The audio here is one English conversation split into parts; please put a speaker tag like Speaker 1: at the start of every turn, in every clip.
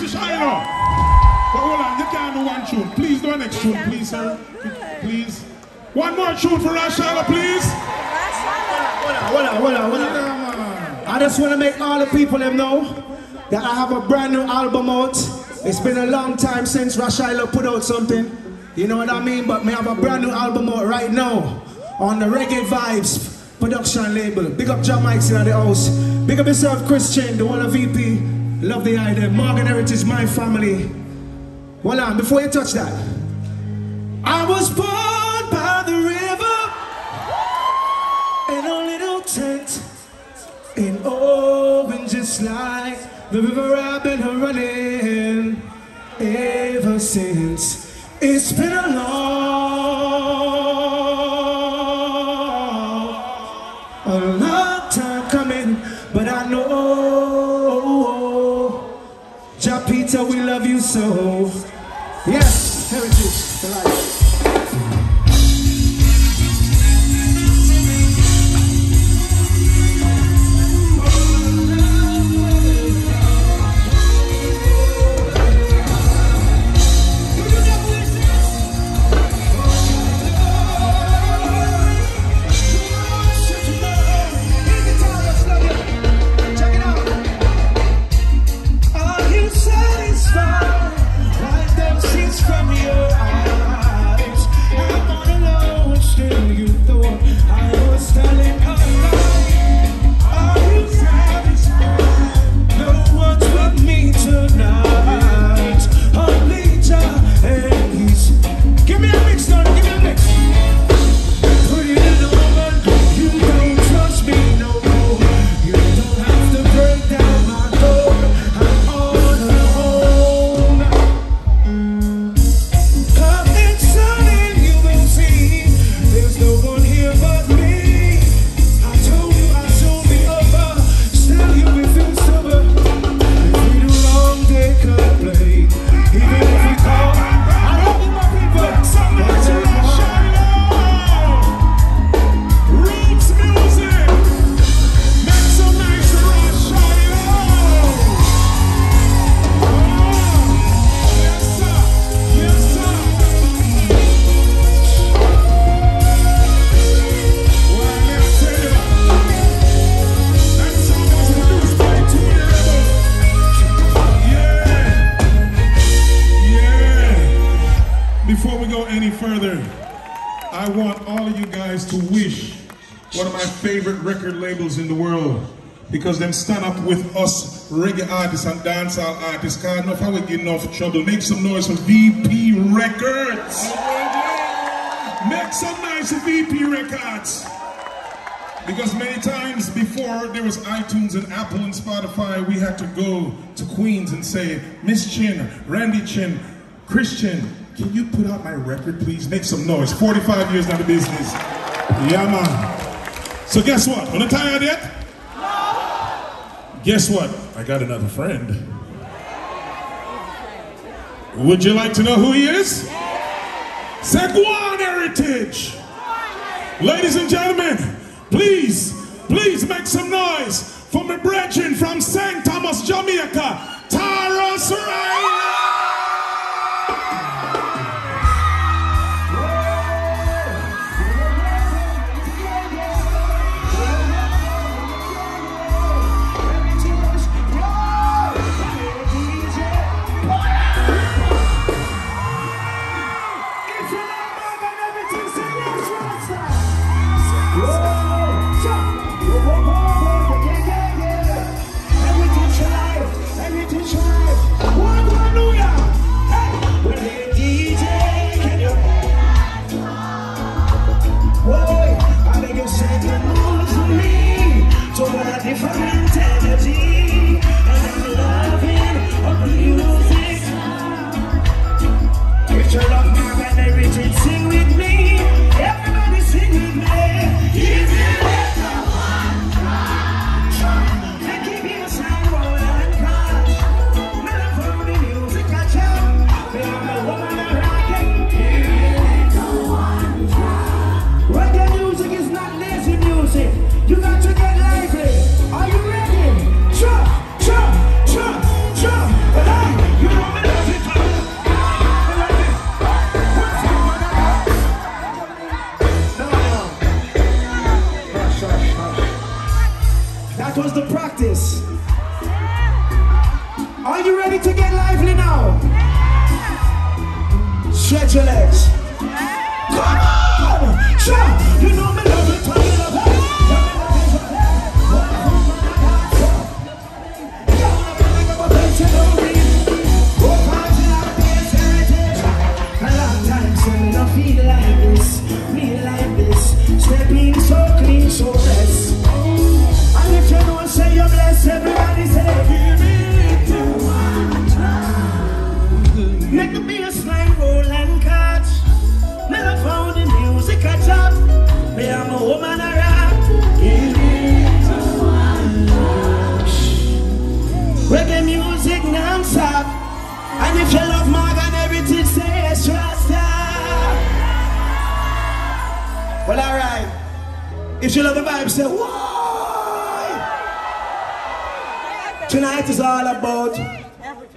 Speaker 1: nice to Shiloh. But hold on, you can't do one tune. Please do a next tune, please, sir. Please. One more tune for Rashala, please.
Speaker 2: Hold on, hold on, hold on. hold on. I just want to make all the people them know that I have a brand new album out. It's been a long time since Rashala put out something. You know what I mean? But me have a brand new album out right now on the Reggae Vibes production label. Big up John Mike's in the house. Big up yourself, Christian, the one of VP. Love the idea. Morgan Heritage, my family. Hold on, before you touch that. I was born by the river in a little tent in Owen, just like the river I've been running ever since. It's been a long, Jah we love you so. Yes, heritage,
Speaker 1: because them stand up with us reggae artists and dancehall artists. Cause enough how we get enough trouble. Make some noise for VP Records. Make some noise for VP Records. Because many times before there was iTunes and Apple and Spotify, we had to go to Queens and say, Miss Chin, Randy Chin, Christian, can you put out my record, please? Make some noise. 45 years out of business. Yeah, man. So guess what? Wanna tired yet? Guess what? I got another friend. Would you like to know who he is? Seguan Heritage. Ladies and gentlemen, please, please make some noise for my brethren from St. Thomas, Jamaica, Tarrus Riley.
Speaker 2: You love the vibe, say why? Tonight is all about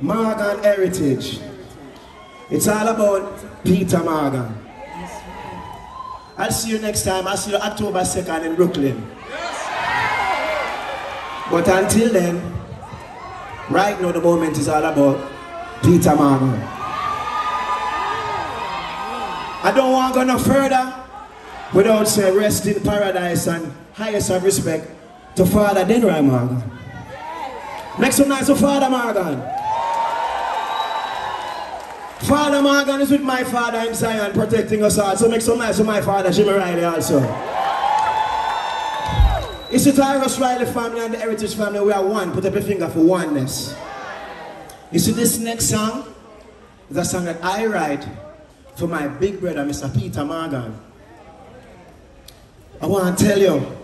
Speaker 2: Morgan Heritage. It's all about Peetah Morgan. I'll see you next time. I'll see you October 2nd in Brooklyn. But until then, right now the moment is all about Peetah Morgan. I don't want to go no further without saying rest in paradise and highest of respect to Father Denroy Morgan. Make some noise for Father Morgan. Father Morgan is with my father in Zion protecting us all. So make some noise for my father, Jimmy Riley also. It's the Tarrus Riley family and the Heritage family. We are one. Put up your finger for oneness. You see this next song is a song that I write for my big brother, Mr. Peetah Morgan. I want to tell you,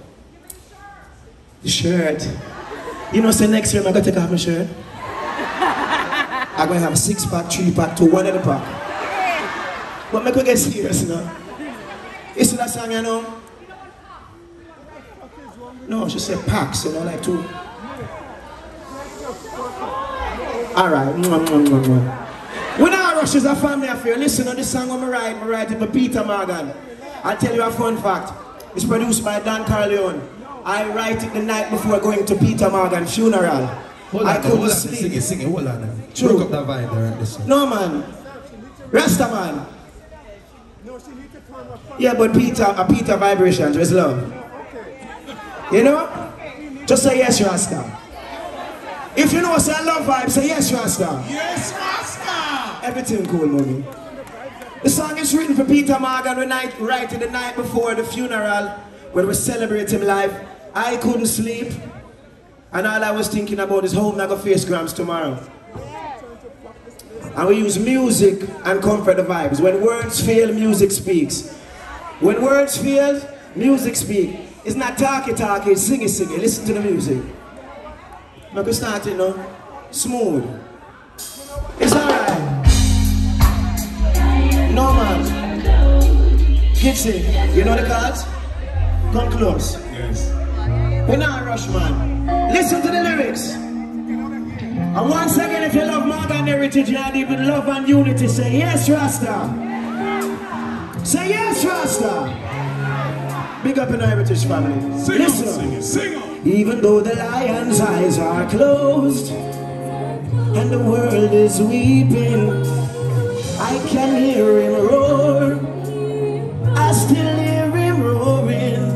Speaker 2: the shirt. You know, say next year I'm going to take off my shirt. I'm going to have a six pack, three pack, to one in the pack. But make we get serious now. You see that song, you know? No, she said packs, you know, like two. Alright. We not rush as a family affair. Listen to this song I'm write, I write it for Peetah Morgan. I'll tell you a fun fact. It's produced by Don Corleon. I write it the night before going to Peetah Morgan's funeral.
Speaker 3: Hold
Speaker 2: I
Speaker 3: on,
Speaker 2: couldn't
Speaker 3: hold on,
Speaker 2: sleep.
Speaker 3: sing it, sing it, hold on. now.
Speaker 2: True.
Speaker 3: Broke up that vibe there and listen.
Speaker 2: No man. Rasta man. Yeah, but Peetah, a Peetah vibrations just love. You know? Just say yes, Rasta. If you know say I love vibe, say yes, Rasta.
Speaker 1: Yes, Rasta!
Speaker 2: Everything cool, mommy. The song is written for Peetah Morgan. We night, write it the night before the funeral, when we celebrate him live. I couldn't sleep, and all I was thinking about is how I'm face Gramps tomorrow. And we use music and comfort the vibes. When words fail, music speaks. When words fail, music speaks. It's not talky talky, it's singy singy. Listen to the music. Make we start it now. Smooth. It's alright. No man. Gibson, you know the cards? Come close.
Speaker 1: Yes.
Speaker 2: We're not a rush, man. Listen to the lyrics. And once again, if you love Morgan Heritage you deep in love and unity, say yes, Rasta. Say yes, Rasta. Big up in the Heritage family.
Speaker 1: Sing
Speaker 2: Listen.
Speaker 1: on, sing it, sing on!
Speaker 2: Even though the lion's eyes are closed and the world is weeping, I can hear him roar. I still hear him roaring.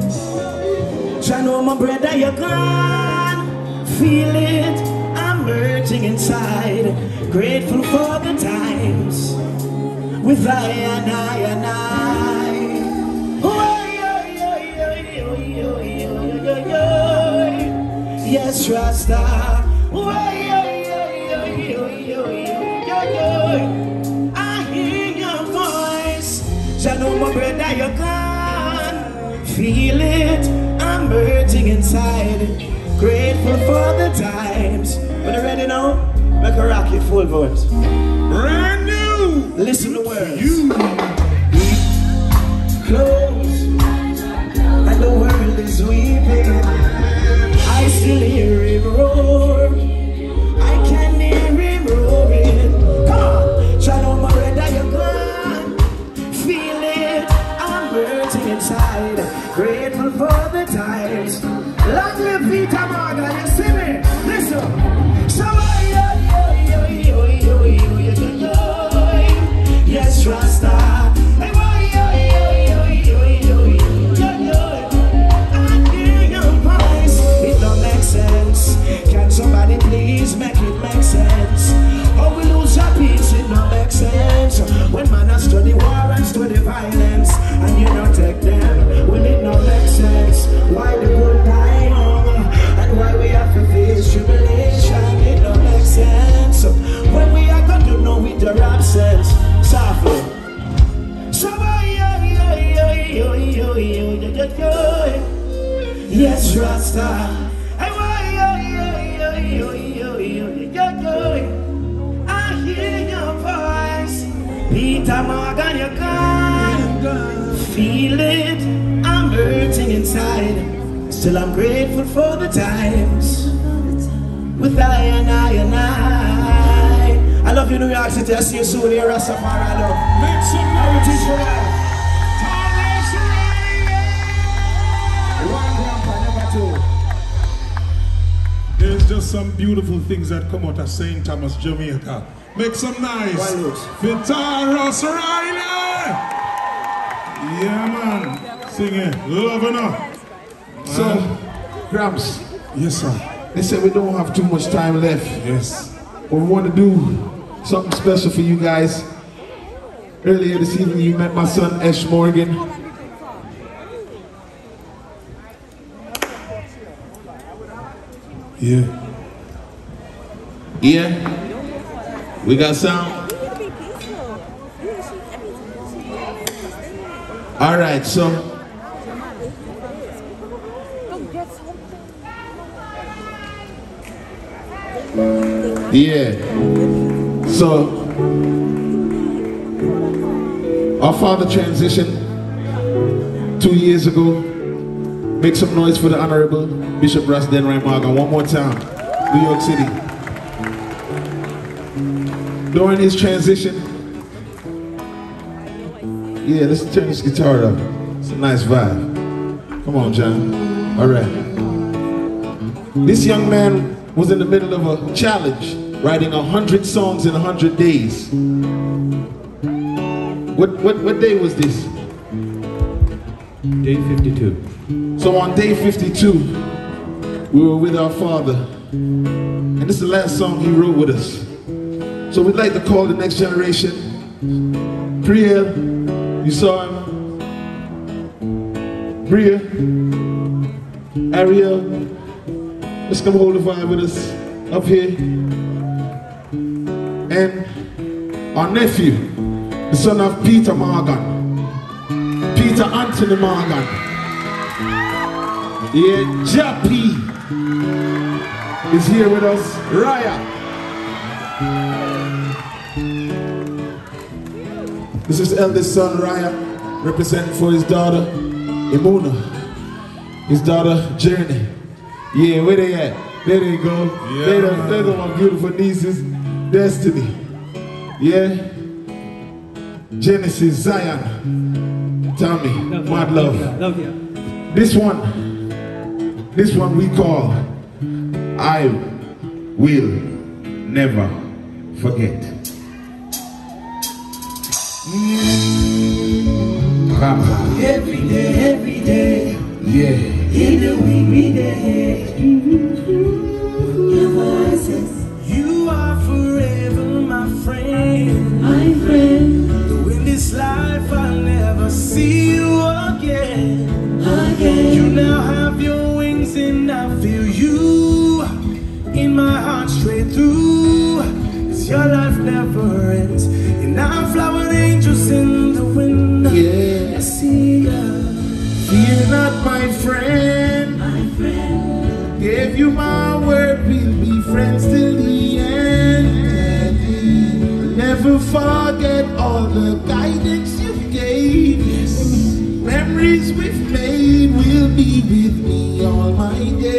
Speaker 2: Try know my brother, you're gone. Feel it, I'm merging inside. Grateful for the times with I and I and I. Yes, Rasta. Oh, yeah. Feel it, I'm hurting inside. Grateful for the times. When you're ready now, make a rock your full voice.
Speaker 1: Brand new!
Speaker 2: Listen to words.
Speaker 1: You!
Speaker 2: Close, and the world is weeping. I still hear it roar. It's star. I hear your voice, Peetah Morgan, you're gone. Feel it, I'm hurting inside. Still, I'm grateful for the times with I and I and I. I love you, New York City. I see you soon here, Rastafari. I love.
Speaker 1: Make some noise. Just some beautiful things that come out of St. Thomas, Jamaica. Make some noise.
Speaker 2: Why not?
Speaker 1: for Tarrus Riley. Yeah, man. Sing it. Love enough.
Speaker 4: So, Gramps,
Speaker 1: Yes, sir.
Speaker 4: they said we don't have too much time left,
Speaker 1: Yes.
Speaker 4: but we want to do something special for you guys. Earlier this evening, you met my son Ash Morgan.
Speaker 1: Yeah.
Speaker 4: Yeah, we got sound. All right, so yeah, so our father transitioned two years ago. Make some noise for the Honorable Bishop Rasden Raimaga one more time, New York City. During his transition, yeah, let's turn this guitar up. It's a nice vibe. Come on, John. All right. This young man was in the middle of a challenge, writing a hundred songs in a hundred days. What, what, what day was this?
Speaker 3: Day 52.
Speaker 4: So on day 52, we were with our father. And this is the last song he wrote with us. So we'd like to call the next generation. Priya, you saw him. Bria, Ariel, let's come hold the vibe with us up here. And our nephew, the son of Peetah Morgan, Peter Anthony Morgan. Yeah, Jappy is here with us. Raya. This is eldest son Raya, representing for his daughter Imuna, his daughter Journey. Yeah, where they at? There they go.
Speaker 1: Yeah,
Speaker 4: they're, the, they're the my beautiful nieces, Destiny. Yeah. Genesis, Zion, Tommy, Mad Love.
Speaker 3: Love you.
Speaker 4: This one, this one we call I will never forget. Ah,
Speaker 2: Every day, every day,
Speaker 4: yeah.
Speaker 2: in the weary day, your voices. You are forever my friend.
Speaker 5: My friend,
Speaker 2: Though in this life I'll never see you again.
Speaker 5: again.
Speaker 2: You now and I feel you in my heart straight through. Cause your life never ends. And I'm flowering angels in the wind.
Speaker 4: Yeah.
Speaker 2: I see ya.
Speaker 4: Fear not, my friend.
Speaker 5: My friend,
Speaker 4: Gave you my word, we'll be friends till the end. I'll never forget all the guidance you gave. Memories we've made will be with me all my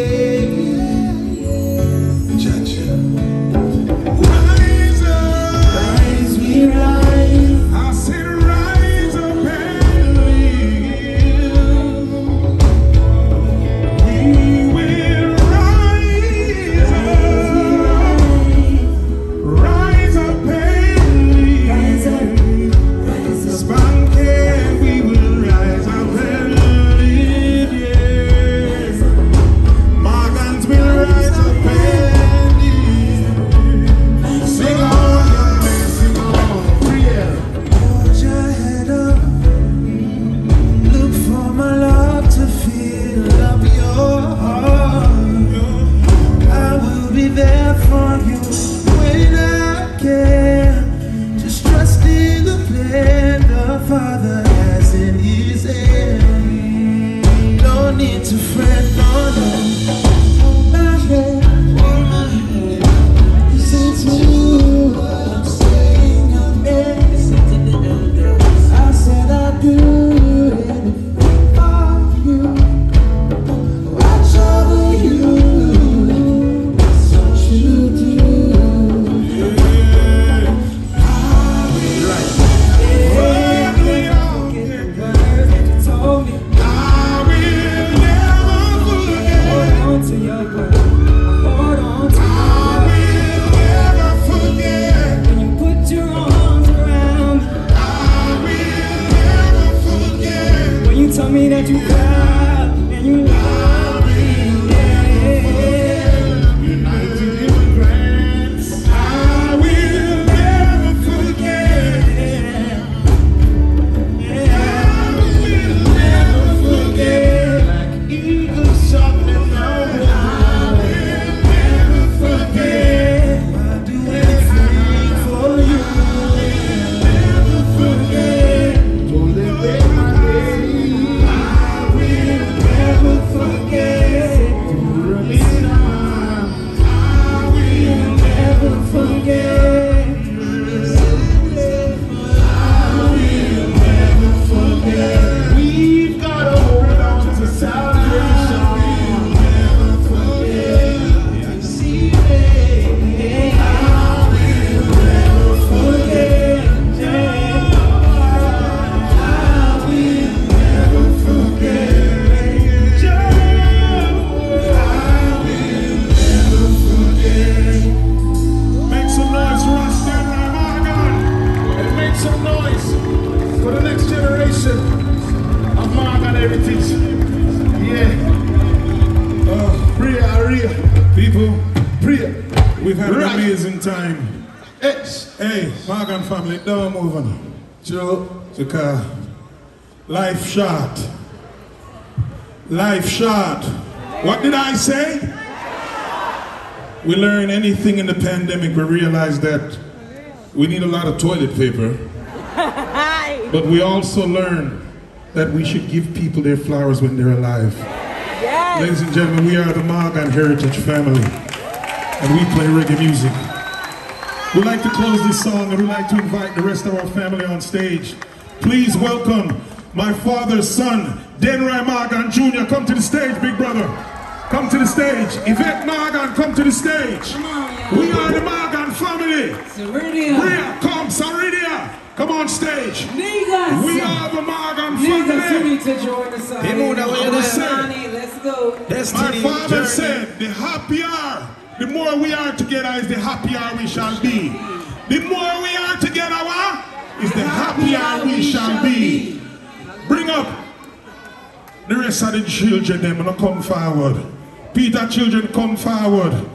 Speaker 1: we've had
Speaker 4: Right.
Speaker 1: an amazing time.
Speaker 4: X.
Speaker 1: Hey, Morgan family, don't move on.
Speaker 4: Joe.
Speaker 1: Because life short. Life short. What did I say? We learn anything in the pandemic, we realize that we need a lot of toilet paper. But we also learn that we should give people their flowers when they're alive. Ladies and gentlemen, we are the Morgan Heritage family, and we play reggae music. We'd like to close this song, and we'd like to invite the rest of our family on stage. Please welcome my father's son, Denroy Morgan Jr. Come to the stage, big brother. Come to the stage. Yvette Morgan, come to the stage. We are the Morgan family.
Speaker 5: Ceridian.
Speaker 1: Rhea, come, Saridia. Come on stage.
Speaker 5: Niggas.
Speaker 1: We are the Morgan
Speaker 5: Niggas, you
Speaker 1: family.
Speaker 5: need to join us out
Speaker 3: Hey, move that way
Speaker 5: here.
Speaker 3: there.
Speaker 5: Johnny, let's go.
Speaker 1: My father
Speaker 3: journey.
Speaker 1: said, the happier, the more we are together is the happier we shall be. The more we are together, is the happier we shall be. Bring up the rest of the children, them, and come forward. Peetah children, come forward.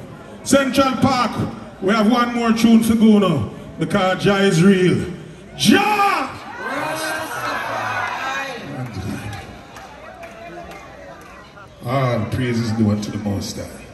Speaker 1: Central Park, we have one more tune for go now, because Jah is real. Jah! All praises due unto the Most High.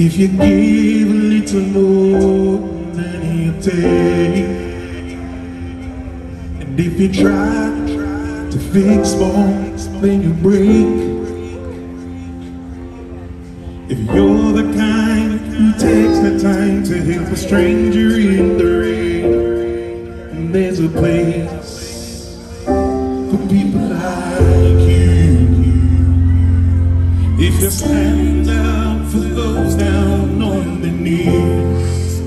Speaker 1: If you give a little more than you take, and if you try to fix more than you break, if you're the kind to help a stranger in the rain, and there's a place for people like you. If you stand up for those down on their knees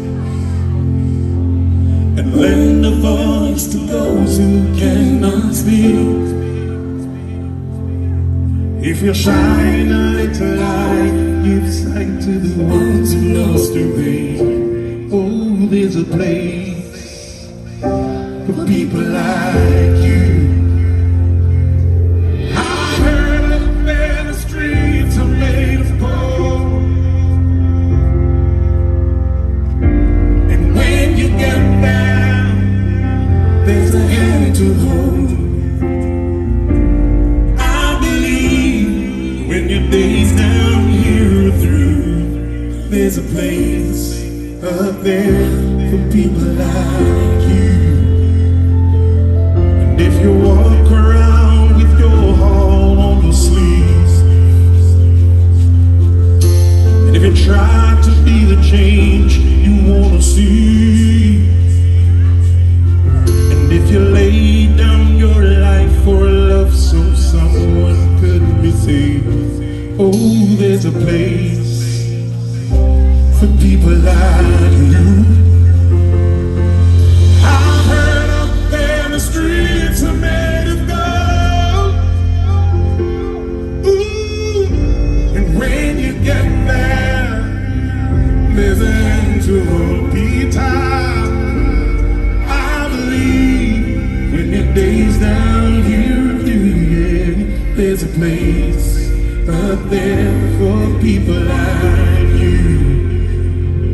Speaker 1: and lend a voice to those who cannot speak. If you shine a little light, give sight to the ones who lost their way. Oh, there's a place for people like you. I heard that the streets are made of gold. And when you get down, there's a hand to hold. I believe when your days down here are through, there's a place up there for people like there's a place up there for people like you.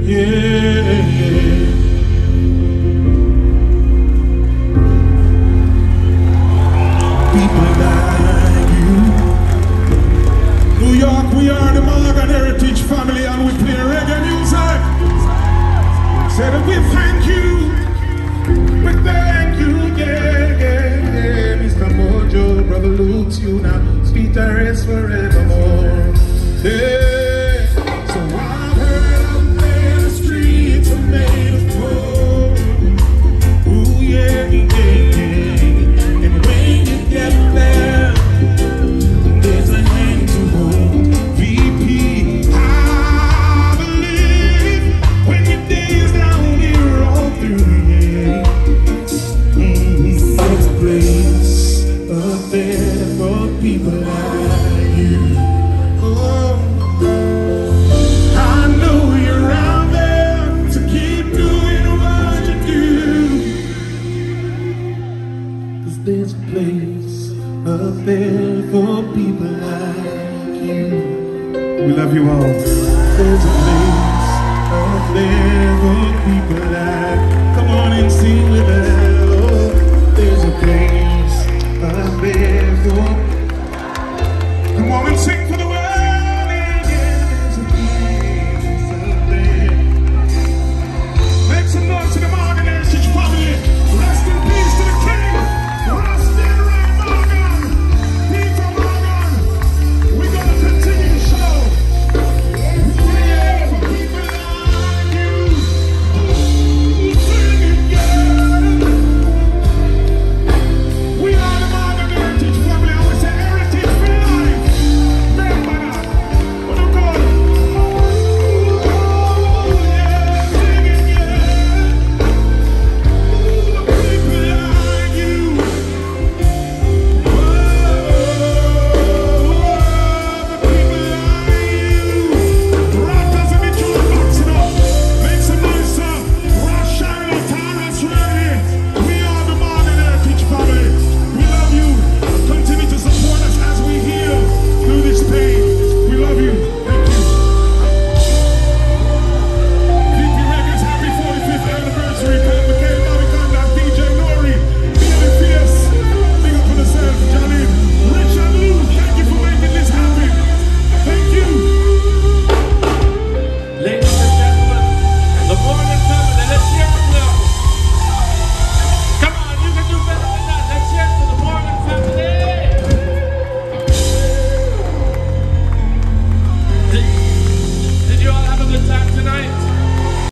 Speaker 1: Yeah. people like you. New York, we are the Morgan Heritage family and we play reggae music. That we thank you. We thank you, yeah, yeah, yeah. Mr. Mojo, Brother Luke, you now. Peetah is forevermore. Yeah.